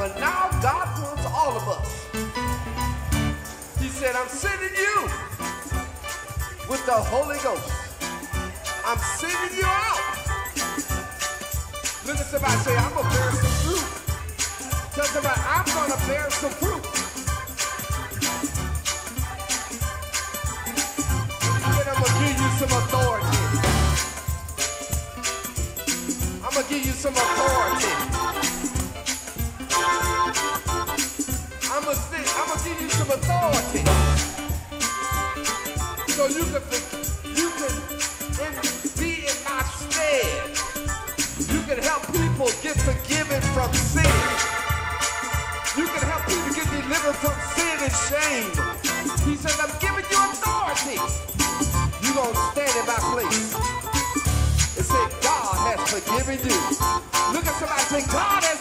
But now God wants all of us. He said, I'm sending you with the Holy Ghost. I'm sending you out. Look at somebody say, I'm going to bear some fruit. Tell somebody, I'm going to bear some fruit. Then I'm going to give you some authority. I'm going to give you some authority. I'm going to I'm going to give you some authority. So you can, you can be in my stead. You can help people get forgiven from sin. You can help people get delivered from sin and shame. He said, I'm giving you authority. You're to stand in my place and say, God has forgiven you. Look at somebody say, God has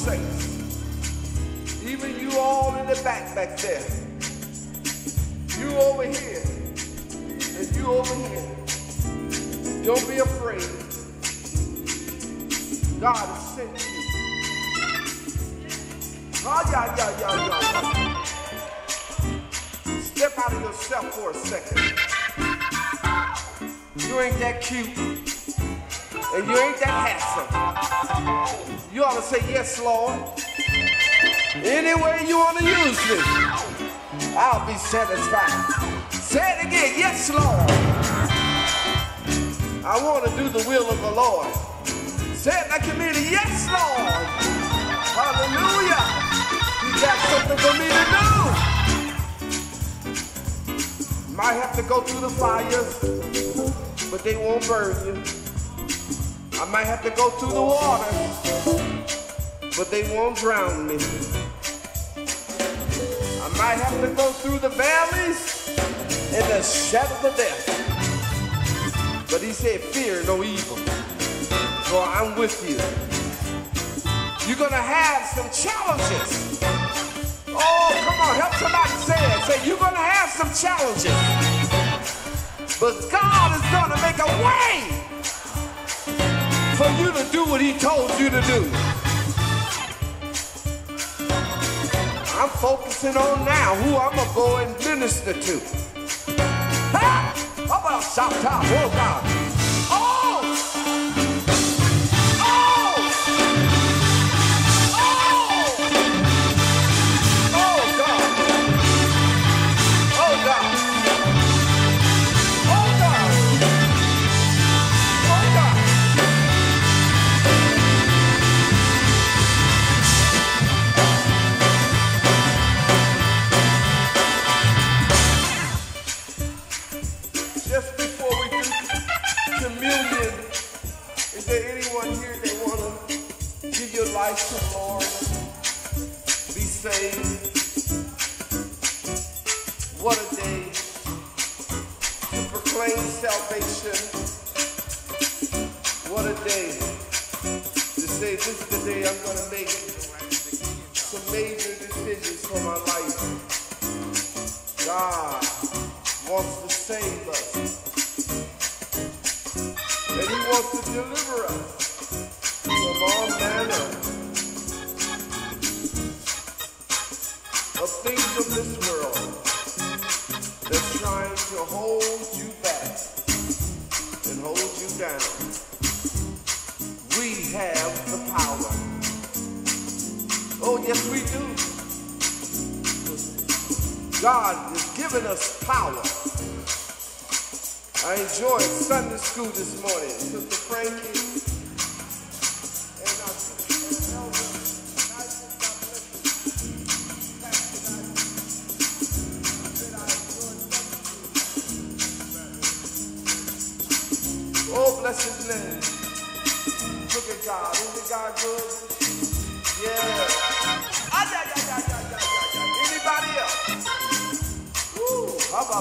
saints, even you all in the back back there, you over here, and you over here, don't be afraid. God has sent you. Oh, yeah, yeah, yeah, yeah. Step out of yourself for a second. you ain't that cute, and you ain't that handsome, you ought to say, Yes, Lord. Any way you want to use me, I'll be satisfied. Say it again, Yes, Lord. I want to do the will of the Lord. Say it like you mean it, Yes, Lord. Hallelujah. You got something for me to do. Might have to go through the fires, but they won't burn you. I might have to go through the water, but they won't drown me. I might have to go through the valleys and the shadow of death. But he said, fear no evil, for I'm with you. You're gonna have some challenges. Oh, come on, help somebody say it. Say, you're to have some challenges. But God is to make a way to do what he told you to do. I'm focusing on now who I'm going to go and minister to. Ha! How about shout out? Oh, God. God has given us power. I enjoyed Sunday school this morning. Sister Frankie. Oh, bless his name. Look at God. Isn't God good? Yeah. I. He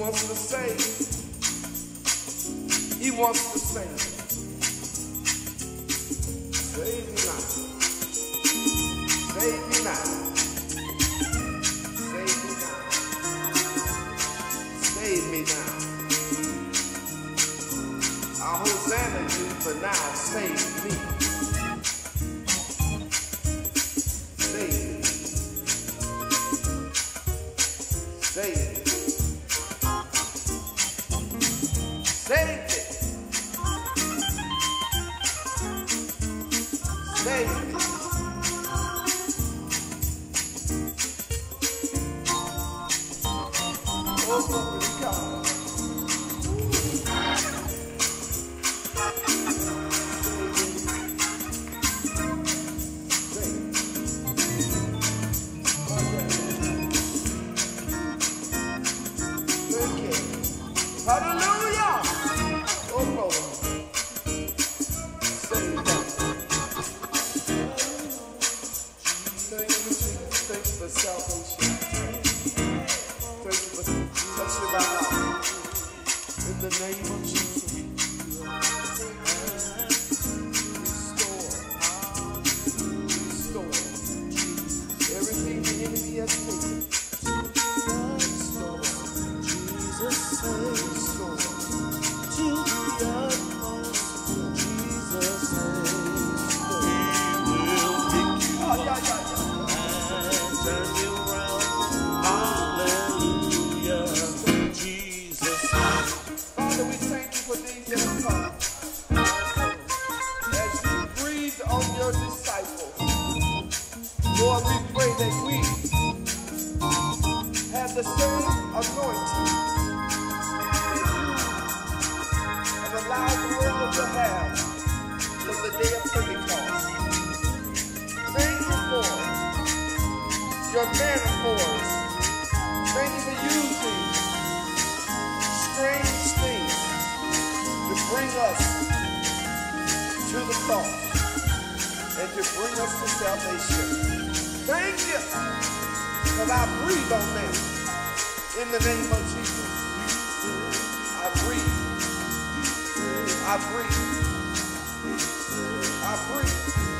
wants to save. He wants to save. Save me now. Save me now. Save me now. Save me now. I'll Hosanna you, but now save me. Thank you. name of Jesus, I breathe. I breathe. I breathe.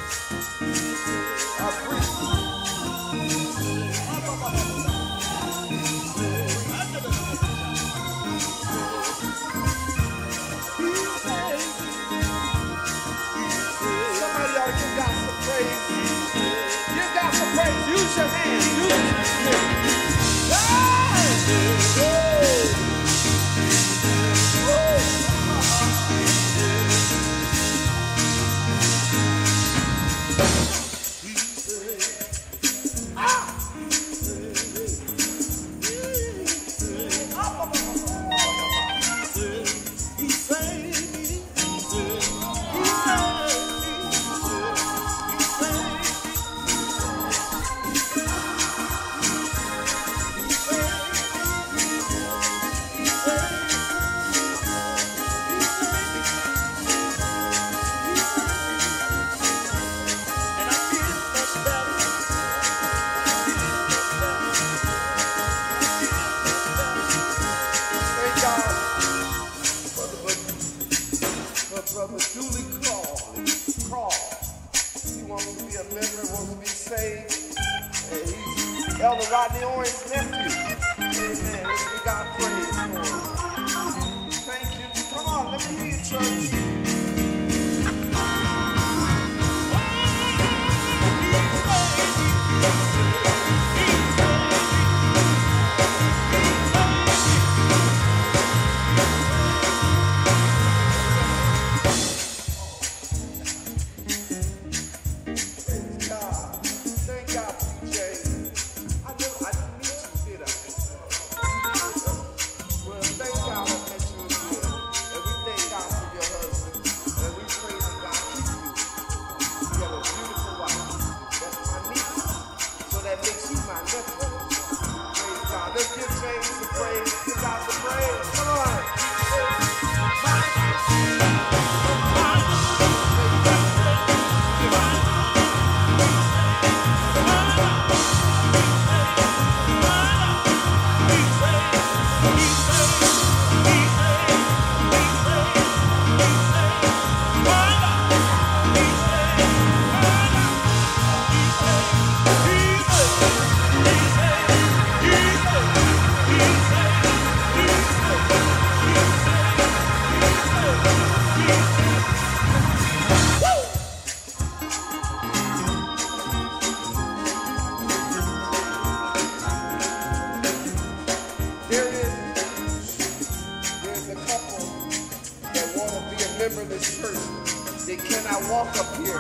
and I walk up here,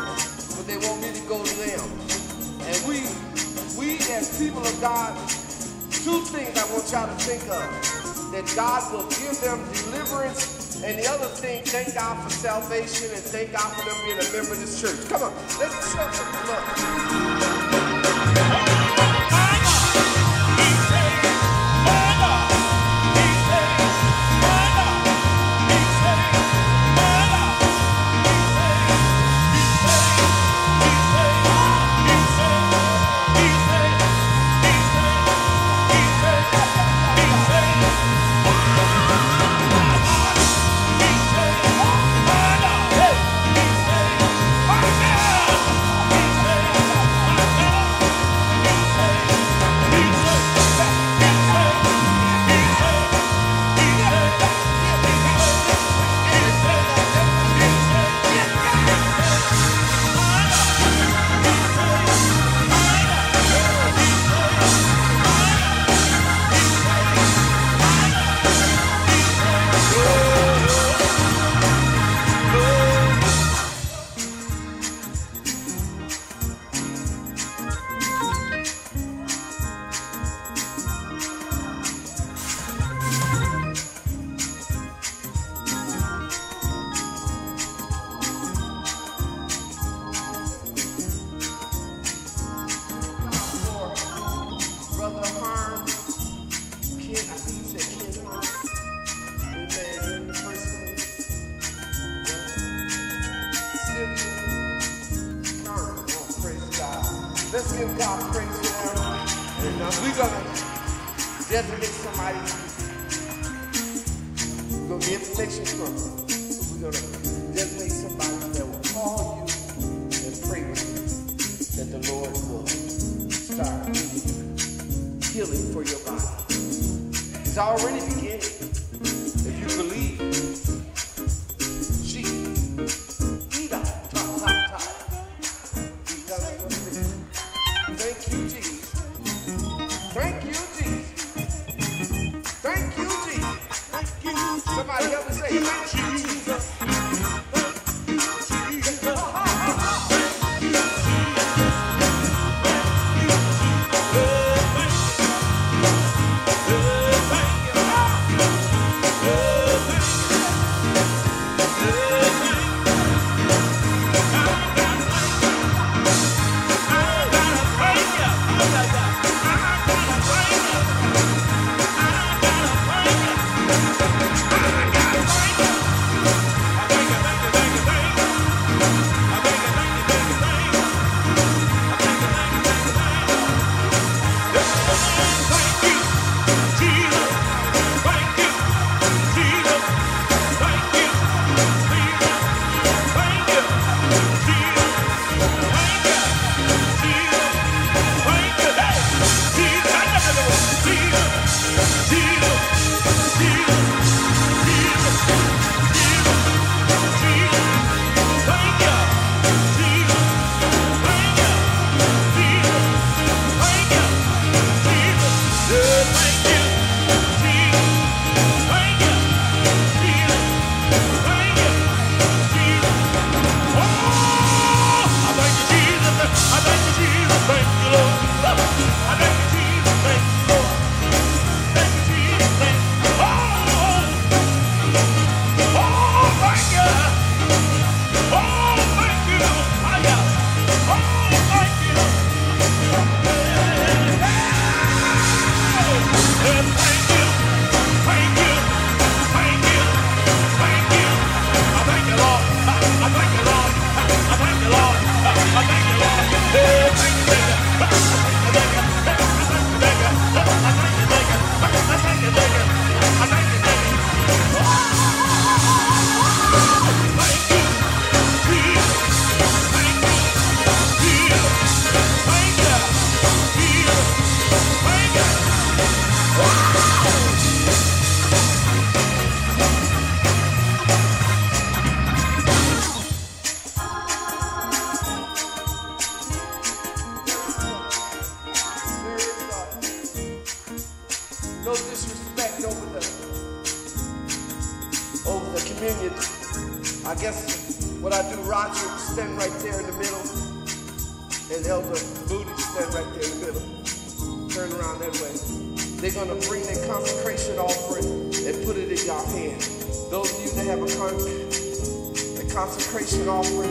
but they want me to go to them. And we, we as people of God, two things I want y'all to think of. That God will give them deliverance, and the other thing, thank God for salvation and thank God for them being a member of this church. Come on, let's show some love. start healing for your body. It's already beginning. Those of you that have a, con- the consecration offering,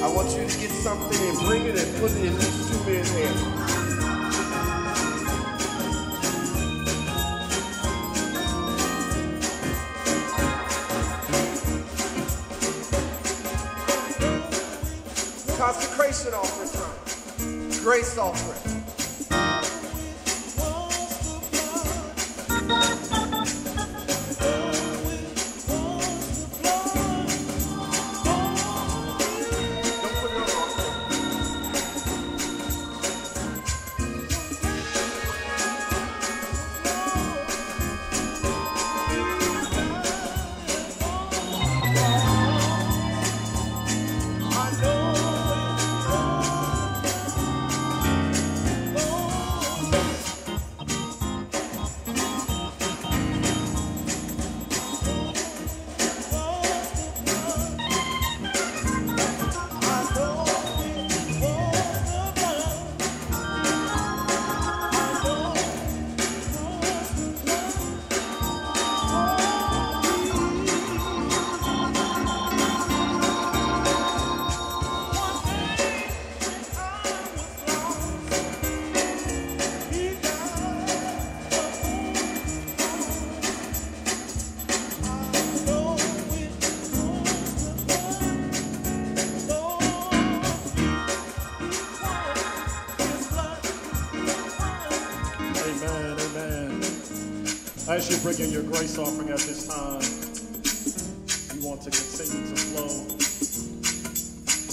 I want you to get something and bring it and put it in these two men's hands. consecration offering grace offering. You bring in your grace offering at this time, we want to continue to flow.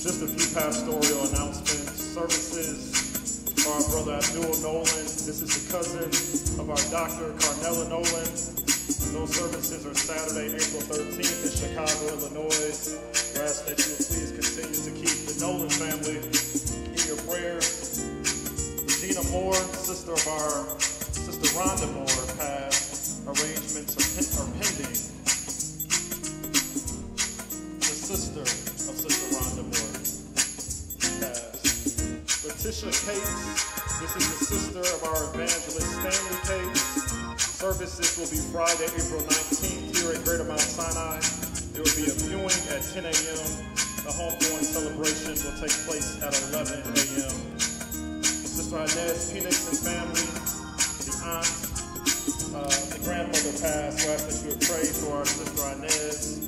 Just a few pastoral announcements. Services for our brother Abdul Nolan. This is the cousin of our doctor, Carnella Nolan. Those services are Saturday, April 13th in Chicago, Illinois. We ask that you please continue to keep the Nolan Services will be Friday, April 19th here at Greater Mount Sinai. There will be a viewing at 10 a.m. The homegoing celebration will take place at 11 a.m. Sister Inez Phoenix and family, the aunt uh, the grandmother passed, so I ask that you would pray for our sister Inez.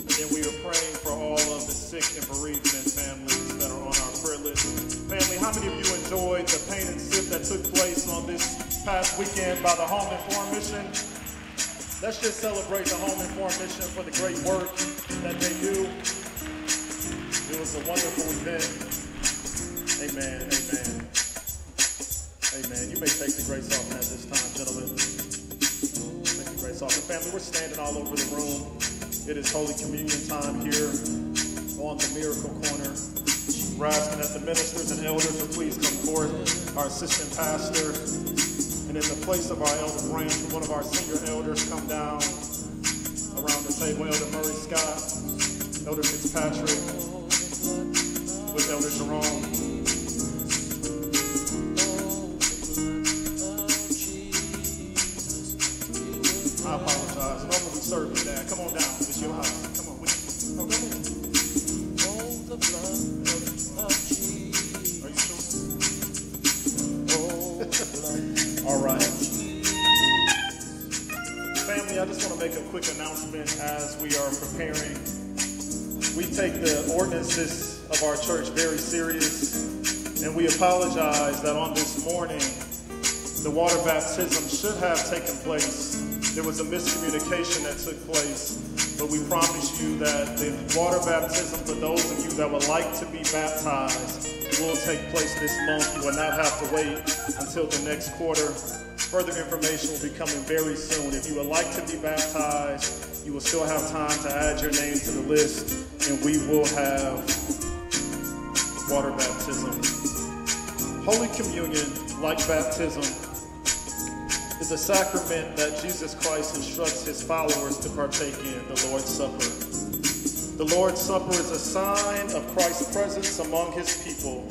And then we are praying for all of the sick and bereavement families that are on our prayer list. Family, how many of you enjoyed the pain and sip that took place on this past weekend by the Home and Foreign Mission? Let's just celebrate the Home and Foreign Mission for the great work that they do. It was a wonderful event. Amen. Amen. Amen. You may take the grace offering at this time, gentlemen. So, family, we're standing all over the room. It is Holy Communion time here on the Miracle Corner. We're asking that the ministers and elders would please come forth, our assistant pastor, and in the place of our elder branch, one of our senior elders come down around the table, Elder Murray Scott, Elder Fitzpatrick, with Elder Jerome. Apologize that on this morning, the water baptism should have taken place there was a miscommunication that took place, but we promise you that the water baptism for those of you that would like to be baptized will take place this month. You will not have to wait until the next quarter. Further information will be coming very soon. If you would like to be baptized, you will still have time to add your name to the list, and we will have water baptism. Holy Communion, like baptism, is a sacrament that Jesus Christ instructs his followers to partake in, the Lord's Supper. The Lord's Supper is a sign of Christ's presence among his people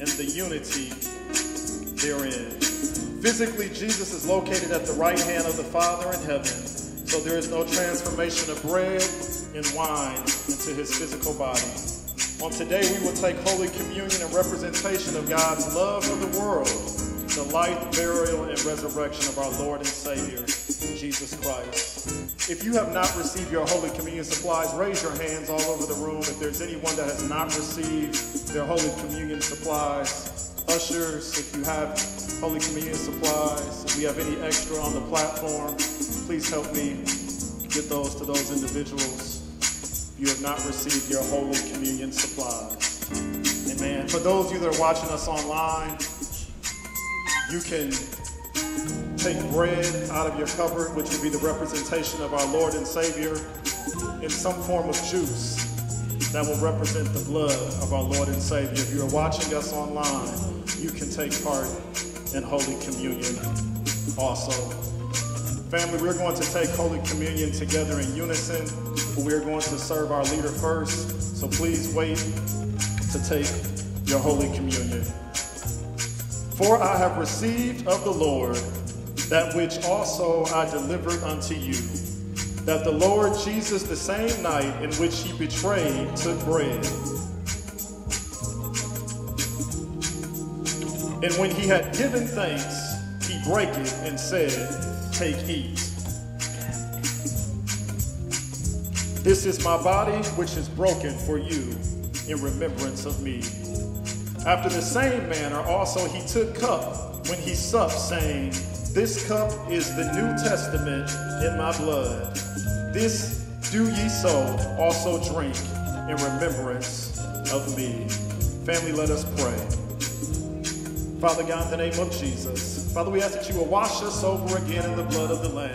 and the unity therein. Physically, Jesus is located at the right hand of the Father in heaven, so there is no transformation of bread and wine into his physical body. On today, we will take Holy Communion in representation of God's love for the world the life, burial, and resurrection of our Lord and Savior, Jesus Christ. If you have not received your Holy Communion supplies, raise your hands all over the room. If there's anyone that has not received their Holy Communion supplies, ushers, if you have Holy Communion supplies, if we have any extra on the platform, please help me get those to those individuals. You have not received your Holy Communion supplies. Amen. For those of you that are watching us online, you can take bread out of your cupboard, which would be the representation of our Lord and Savior, in some form of juice that will represent the blood of our Lord and Savior. If you're watching us online, you can take part in Holy Communion also. Family, we're going to take Holy Communion together in unison, we're going to serve our leader first. So please wait to take your Holy Communion. For I have received of the Lord that which also I delivered unto you, that the Lord Jesus, the same night in which he betrayed, took bread. And when he had given thanks, he brake it and said, Take, eat. This is my body, which is broken for you in remembrance of me. After the same manner also he took cup when he supped, saying, This cup is the New Testament in my blood. This do ye so also drink in remembrance of me. Family, let us pray. Father God, in the name of Jesus, Father, we ask that you will wash us over again in the blood of the Lamb.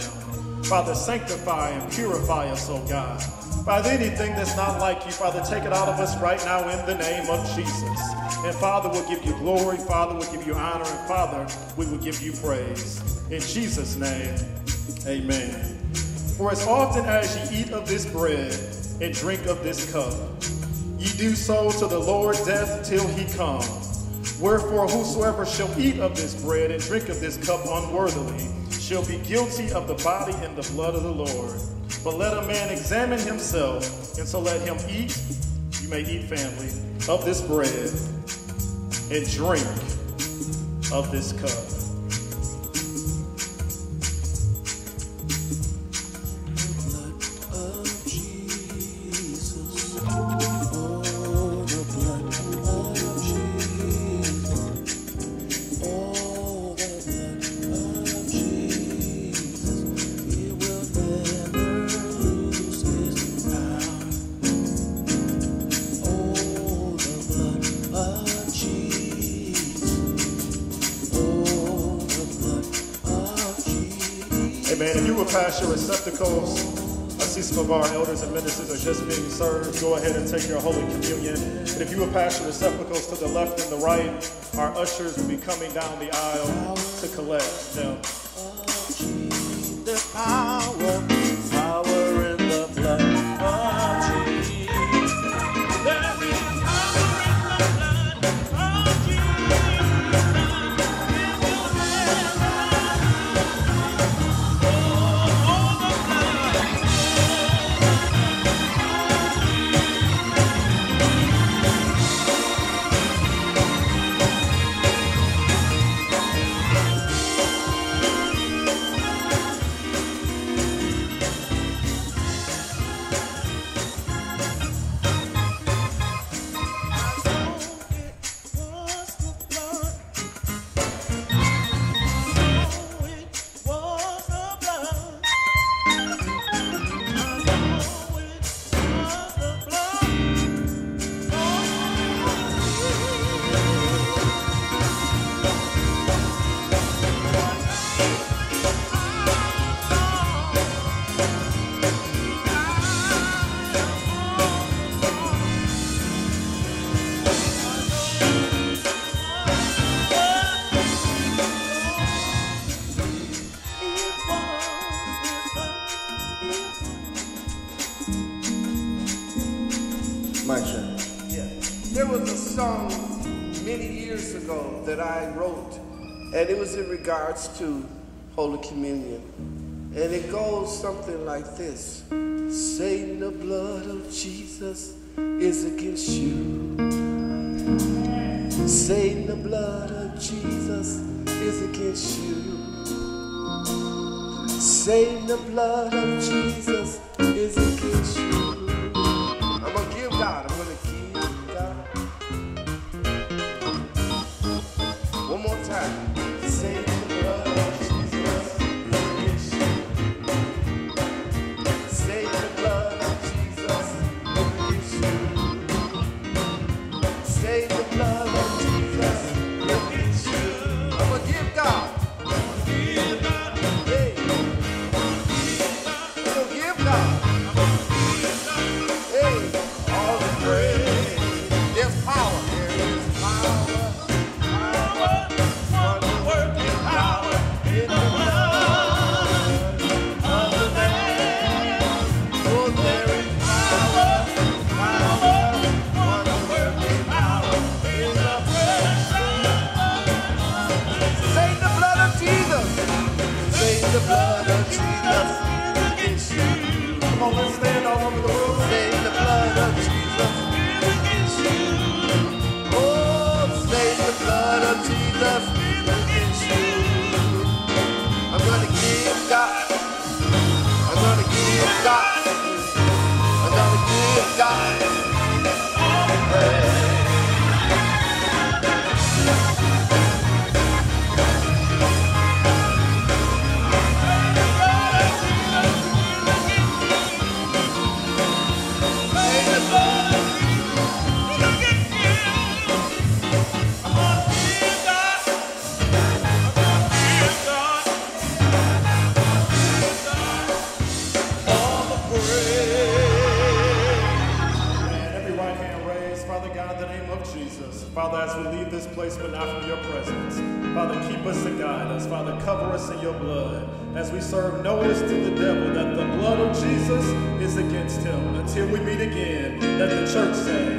Father, sanctify and purify us, oh God. Father, anything that's not like you, Father, take it out of us right now in the name of Jesus. And Father, we'll give you glory, Father, we'll give you honor, and Father, we will give you praise. In Jesus' name, amen. For as often as ye eat of this bread and drink of this cup, ye do so to the Lord's death till he come. Wherefore, whosoever shall eat of this bread and drink of this cup unworthily shall be guilty of the body and the blood of the Lord. But let a man examine himself, and so let him eat, you may eat, family, of this bread and drink of this cup. Of our elders and ministers are just being served. Go ahead and take your Holy Communion. And if you would pass your receptacles to the left and the right, our ushers will be coming down the aisle to collect them. And it was in regards to Holy Communion. And it goes something like this Satan, the blood of Jesus is against you. Satan, the blood of Jesus is against you. Satan, the blood of Jesus shots. Jesus is against him. Until we meet again, let the church say.